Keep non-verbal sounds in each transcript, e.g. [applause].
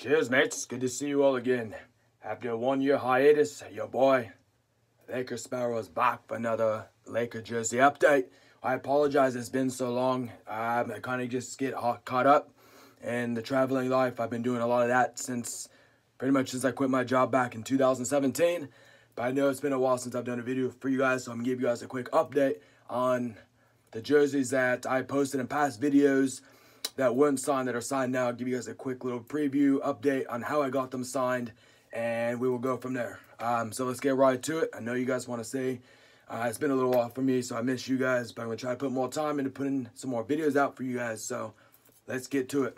Cheers, mates. Good to see you all again. After a one-year hiatus, your boy, Laker Sparrow, is back for another Laker jersey update. I apologize it's been so long. Um, I kind of just get caught up in the traveling life. I've been doing a lot of that since, pretty much since I quit my job back in 2017. But I know it's been a while since I've done a video for you guys, so I'm going to give you guys a quick update on the jerseys that I posted in past videos that weren't signed that are signed now. Give you guys a quick little preview update on how I got them signed, and we will go from there. Um, so let's get right to it. I know you guys want to say uh, it's been a little while for me, so I miss you guys, but I'm going to try to put more time into putting some more videos out for you guys. So let's get to it.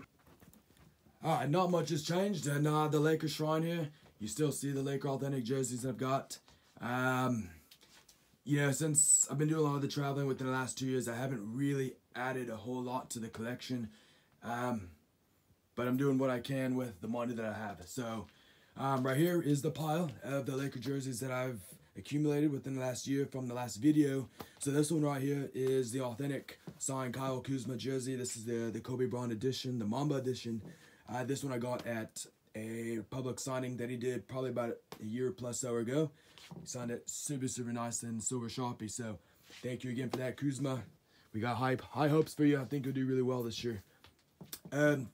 All right, not much has changed. And uh, the Lakers shrine here, you still see the Laker authentic jerseys I've got. Um, you know, since I've been doing a lot of the traveling within the last two years, I haven't really added a whole lot to the collection. Um, but I'm doing what I can with the money that I have. So um, right here is the pile of the Laker jerseys that I've accumulated within the last year from the last video. So this one right here is the authentic signed Kyle Kuzma jersey. This is the, the Kobe Bryant edition, the Mamba edition. Uh, this one I got at a public signing that he did probably about a year plus so ago. He signed it super, super nice and silver sharpie. So thank you again for that, Kuzma. We got high, high hopes for you. I think you'll do really well this year. Um,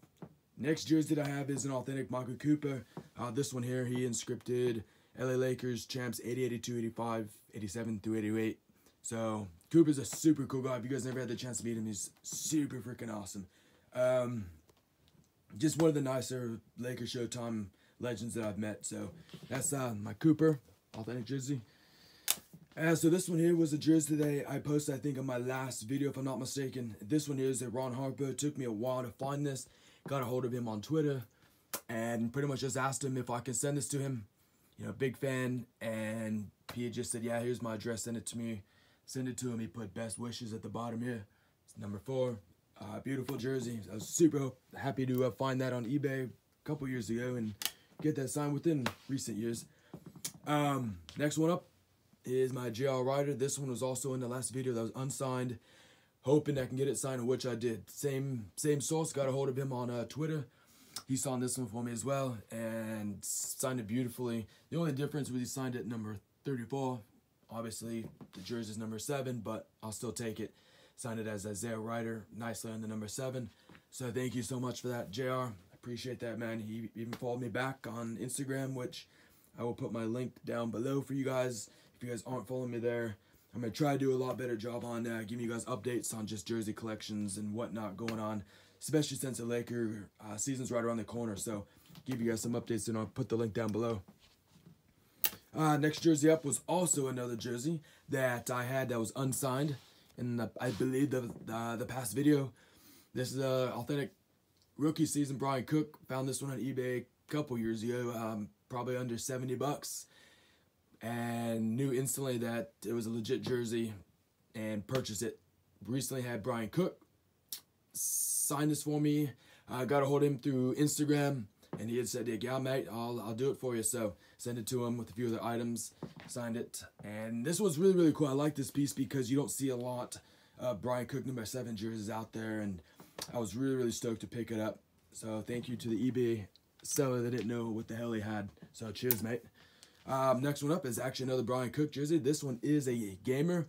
next jersey that I have is an authentic Michael Cooper. Uh, this one here, he inscripted LA Lakers champs 80, 82, 85, 87 through 88. So Cooper's a super cool guy. If you guys never had the chance to meet him, he's super freaking awesome. Um, just one of the nicer Lakers Showtime legends that I've met. So that's uh, my Cooper authentic jersey. Uh, so this one here was a jersey that I posted, I think, on my last video, if I'm not mistaken. This one here is a Ron Harper. It took me a while to find this. Got a hold of him on Twitter and pretty much just asked him if I could send this to him. You know, big fan. And he just said, yeah, here's my address. Send it to me. Send it to him. He put best wishes at the bottom here. It's number four. Uh, beautiful jersey. I was super happy to uh, find that on eBay a couple years ago and get that signed within recent years. Um, next one up is my JR Rider. This one was also in the last video that was unsigned. Hoping I can get it signed, which I did. Same same source, got a hold of him on uh, Twitter. He signed this one for me as well and signed it beautifully. The only difference was he signed it number 34. Obviously, the jersey's number 7, but I'll still take it. Signed it as Isaiah Rider, nicely on the number 7. So thank you so much for that, JR. Appreciate that, man. He even followed me back on Instagram, which I will put my link down below for you guys. If you guys aren't following me there, I'm going to try to do a lot better job on uh, giving you guys updates on just jersey collections and whatnot going on, especially since the Laker uh, season's right around the corner. So give you guys some updates and I'll put the link down below. Uh, next jersey up was also another jersey that I had that was unsigned in the, I believe the, the, the past video. This is a authentic rookie season Brian Cook. Found this one on eBay a couple years ago, um, probably under 70 bucks and knew instantly that it was a legit jersey and purchased it. Recently had Brian Cook sign this for me. I got a hold of him through Instagram and he had said, yeah, mate, I'll, I'll do it for you. So send it to him with a few other items, signed it. And this was really, really cool. I like this piece because you don't see a lot of Brian Cook number seven jerseys out there. And I was really, really stoked to pick it up. So thank you to the eBay seller that didn't know what the hell he had. So cheers, mate. Um, next one up is actually another Brian Cook jersey. This one is a gamer.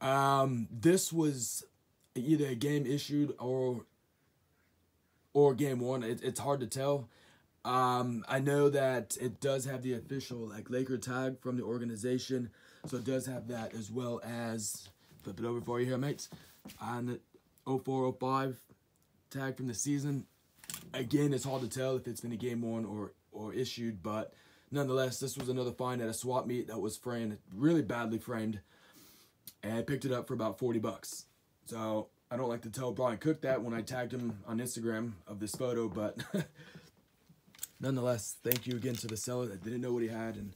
Um, this was either a game issued or or game worn. It, it's hard to tell. Um, I know that it does have the official like Laker tag from the organization, so it does have that as well as flip it over for you here, mates. On the 0405 tag from the season. Again, it's hard to tell if it's been a game worn or or issued, but nonetheless, this was another find at a swap meet that was framed, really badly framed. And I picked it up for about 40 bucks. So I don't like to tell Brian Cook that when I tagged him on Instagram of this photo, but [laughs] nonetheless, thank you again to the seller that didn't know what he had. And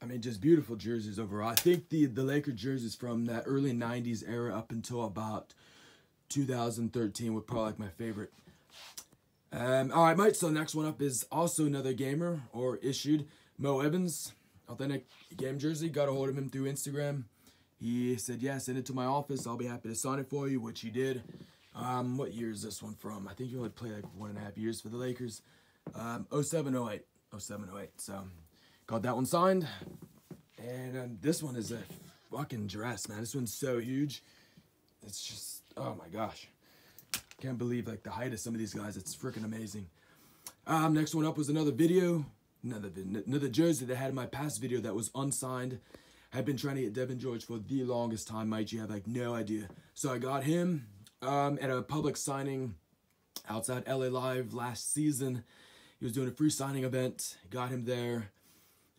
I mean, just beautiful jerseys overall. I think the, the Laker jerseys from that early 90s era up until about 2013 were probably like my favorite. Um, all right, mate. So next one up is also another gamer or issued. Mo Evans, authentic game jersey. Got a hold of him through Instagram. He said, yeah, send it to my office. I'll be happy to sign it for you, which he did. Um, what year is this one from? I think he only played like one and a half years for the Lakers. Um, 0708. 0708. So, got that one signed. And um, this one is a fucking dress, man. This one's so huge. It's just, oh my gosh. Can't believe like the height of some of these guys. It's freaking amazing. Um, next one up was another video, another another jersey that I had in my past video that was unsigned. I've been trying to get Devean George for the longest time, might you have like no idea. So I got him um, at a public signing outside LA Live last season. He was doing a free signing event. Got him there,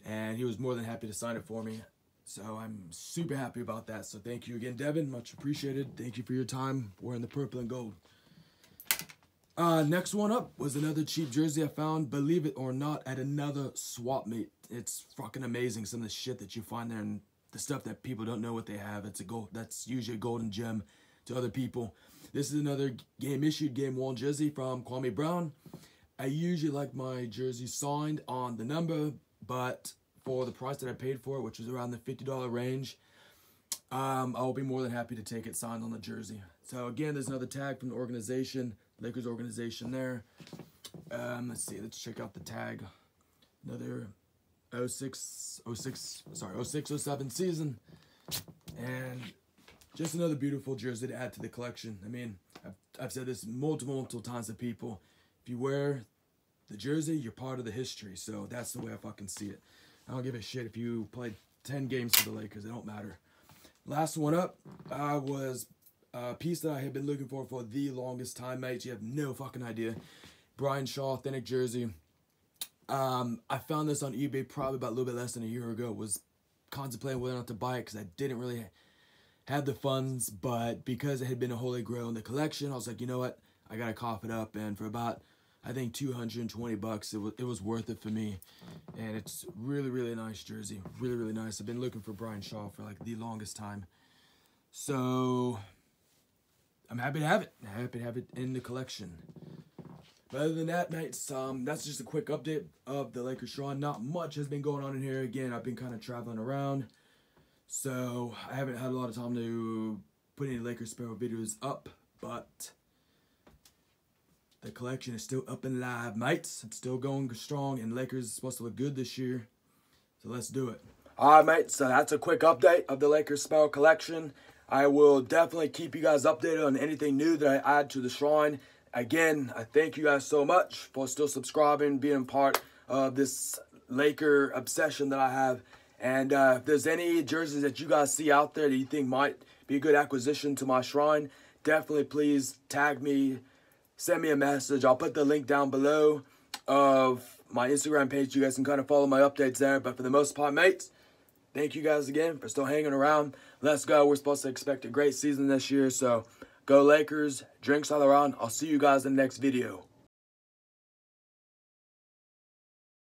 and he was more than happy to sign it for me. So I'm super happy about that. So thank you again, Devean. Much appreciated. Thank you for your time wearing the purple and gold. Uh, next one up was another cheap jersey I found, believe it or not, at another swap meet. It's fucking amazing some of the shit that you find there and the stuff that people don't know what they have. It's a gold. That's usually a golden gem to other people. This is another game issued, game worn jersey from Kwame Brown. I usually like my jersey signed on the number, but for the price that I paid for it, which was around the $50 range, um, I'll be more than happy to take it signed on the jersey. So again, there's another tag from the organization. Lakers organization there. Um, let's see, let's check out the tag. Another 06, 06, sorry, 06, 07 season. And just another beautiful jersey to add to the collection. I mean, I've, I've said this multiple, multiple times to people. If you wear the jersey, you're part of the history. So that's the way I fucking see it. I don't give a shit if you played 10 games for the Lakers. It don't matter. Last one up uh, was uh, piece that I have been looking for for the longest time, mates. You have no fucking idea. Brian Shaw, authentic jersey. Um, I found this on eBay probably about a little bit less than a year ago. Was contemplating whether or not to buy it because I didn't really have the funds, but because it had been a holy grail in the collection, I was like, you know what, I gotta cough it up. And for about, I think 220 bucks, it was it was worth it for me. And it's really really nice jersey, really really nice. I've been looking for Brian Shaw for like the longest time. So I'm happy to have it. Happy to have it in the collection. But other than that, mates, um, that's just a quick update of the Lakers Shrine. Not much has been going on in here. Again, I've been kind of traveling around. So, I haven't had a lot of time to put any Lakers Sparrow videos up. But, the collection is still up and live, mates. It's still going strong. And Lakers is supposed to look good this year. So, let's do it. Alright, mates. So, that's a quick update of the Lakers Sparrow collection. I will definitely keep you guys updated on anything new that I add to the shrine. Again, I thank you guys so much for still subscribing, being part of this Laker obsession that I have. And uh, if there's any jerseys that you guys see out there that you think might be a good acquisition to my shrine, definitely please tag me, send me a message. I'll put the link down below of my Instagram page. You guys can kind of follow my updates there. But for the most part, mates, thank you guys again for still hanging around. Let's go. We're supposed to expect a great season this year. So go Lakers. Drinks all around. I'll see you guys in the next video.